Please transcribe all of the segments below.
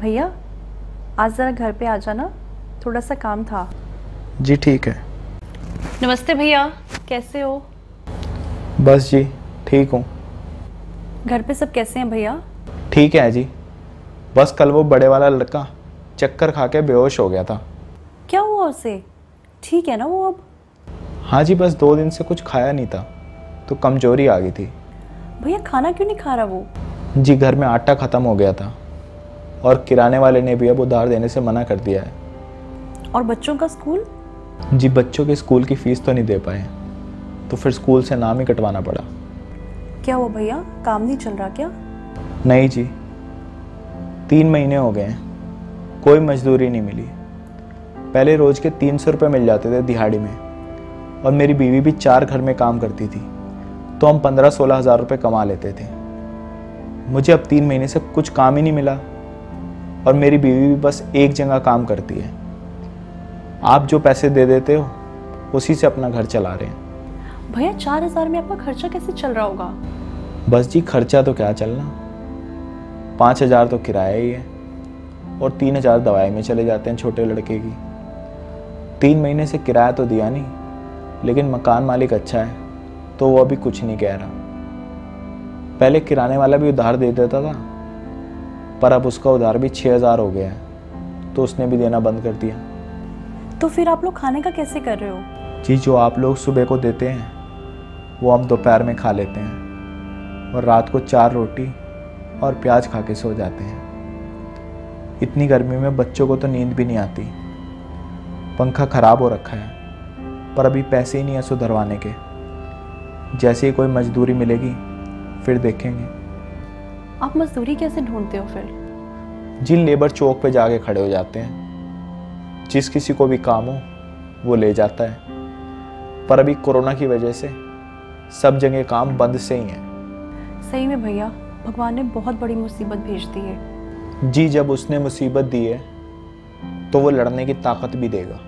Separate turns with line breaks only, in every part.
भैया आज ज़रा घर पे आ जाना। थोड़ा सा काम था।
जी ठीक है।
नमस्ते भैया कैसे हो?
बस जी ठीक हूँ।
घर पे सब कैसे हैं भैया?
ठीक है जी। बस कल वो बड़े वाला लड़का चक्कर खा के बेहोश हो गया था।
क्या हुआ उसे? ठीक है ना वो अब?
हाँ जी बस दो दिन से कुछ खाया नहीं था तो कमज़ोरी आ गई थी।
भैया खाना क्यों नहीं खा रहा वो?
जी घर में आटा ख़त्म हो गया था। और किराने वाले ने भी अब उधार देने से मना कर दिया है।
और बच्चों का स्कूल?
जी बच्चों के स्कूल की फ़ीस तो नहीं दे पाए। तो फिर स्कूल से नाम ही कटवाना पड़ा।
क्या हुआ भैया? काम नहीं चल रहा क्या?
नहीं जी। तीन महीने हो गए हैं। कोई मजदूरी नहीं मिली। पहले रोज़ के तीन सौ रुपये मिल जाते थे दिहाड़ी में। और मेरी बीवी भी चार घर में काम करती थी। तो हम पंद्रह सोलह हज़ार रुपये कमा लेते थे। मुझे अब तीन महीने से कुछ काम ही नहीं मिला। और मेरी बीवी भी बस एक जगह काम करती है। आप जो पैसे दे देते हो उसी से अपना घर चला रहे हैं।
भैया चार हज़ार में आपका खर्चा कैसे चल रहा होगा?
बस जी खर्चा तो क्या चलना? पाँच हज़ार तो किराया ही है और तीन हज़ार दवाई में चले जाते हैं छोटे लड़के की। तीन महीने से किराया तो दिया नहीं लेकिन मकान मालिक अच्छा है तो वो अभी कुछ नहीं कह रहा। पहले किराने वाला भी उधार दे देता था पर अब उसका उधार भी छः हज़ार हो गया है तो उसने भी देना बंद कर दिया।
तो फिर आप लोग खाने का कैसे कर रहे हो?
जी जो आप लोग सुबह को देते हैं वो हम दोपहर में खा लेते हैं और रात को चार रोटी और प्याज खा के सो जाते हैं। इतनी गर्मी में बच्चों को तो नींद भी नहीं आती। पंखा ख़राब हो रखा है पर अभी पैसे ही नहीं है सुधरवाने के। जैसे ही कोई मजदूरी मिलेगी फिर देखेंगे।
आप मजदूरी कैसे ढूंढते हो फिर?
जिन लेबर चौक पे जाके खड़े हो जाते हैं। जिस किसी को भी काम हो वो ले जाता है। पर अभी कोरोना की वजह से सब जगह काम बंद से ही है।
सही में भैया भगवान ने बहुत बड़ी मुसीबत भेज दी है।
जी जब उसने मुसीबत दी है तो वो लड़ने की ताकत भी देगा।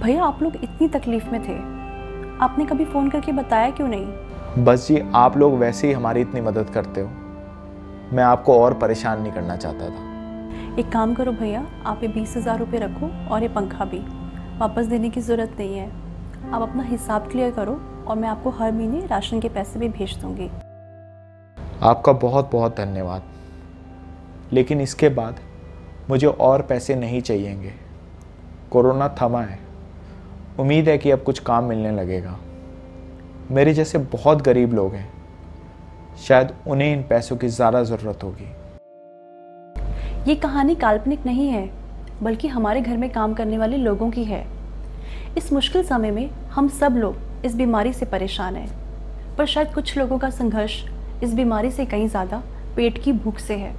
भैया आप लोग इतनी तकलीफ़ में थे। आपने कभी फ़ोन करके बताया क्यों नहीं?
बस जी आप लोग वैसे ही हमारी इतनी मदद करते हो। मैं आपको और परेशान नहीं करना चाहता था।
एक काम करो भैया आप ये बीस हज़ार रुपये रखो और ये पंखा भी। वापस देने की ज़रूरत नहीं है। आप अपना हिसाब क्लियर करो और मैं आपको हर महीने राशन के पैसे भी भेज दूँगी।
आपका बहुत बहुत धन्यवाद। लेकिन इसके बाद मुझे और पैसे नहीं चाहिएँगे। कोरोना थमा है। उम्मीद है कि अब कुछ काम मिलने लगेगा। मेरे जैसे बहुत गरीब लोग हैं। शायद उन्हें इन पैसों की ज़्यादा ज़रूरत होगी।
ये कहानी काल्पनिक नहीं है, बल्कि हमारे घर में काम करने वाले लोगों की है। इस मुश्किल समय में हम सब लोग इस बीमारी से परेशान हैं, पर शायद कुछ लोगों का संघर्ष इस बीमारी से कहीं ज़्यादा पेट की भूख से है।